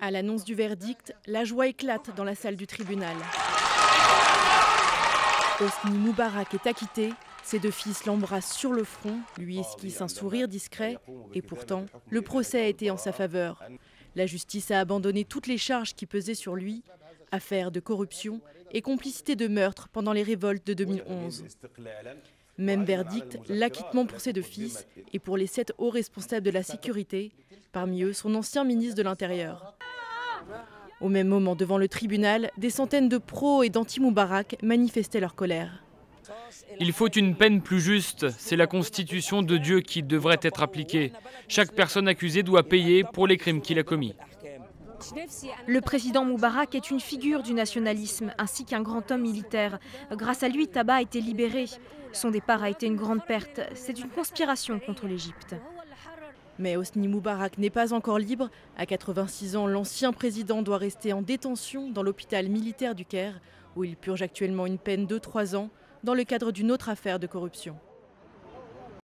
À l'annonce du verdict, la joie éclate dans la salle du tribunal. Hosni Moubarak est acquitté. Ses deux fils l'embrassent sur le front, lui esquisse un sourire discret, et pourtant, le procès a été en sa faveur. La justice a abandonné toutes les charges qui pesaient sur lui, affaires de corruption et complicité de meurtre pendant les révoltes de 2011. Même verdict, l'acquittement pour ses deux fils et pour les sept hauts responsables de la sécurité, parmi eux son ancien ministre de l'Intérieur. Au même moment, devant le tribunal, des centaines de pros et d'anti-Moubarak manifestaient leur colère. Il faut une peine plus juste. C'est la constitution de Dieu qui devrait être appliquée. Chaque personne accusée doit payer pour les crimes qu'il a commis. Le président Moubarak est une figure du nationalisme ainsi qu'un grand homme militaire. Grâce à lui, Taba a été libéré. Son départ a été une grande perte. C'est une conspiration contre l'Égypte. Mais Hosni Moubarak n'est pas encore libre. À 86 ans, l'ancien président doit rester en détention dans l'hôpital militaire du Caire, où il purge actuellement une peine de 3 ans dans le cadre d'une autre affaire de corruption.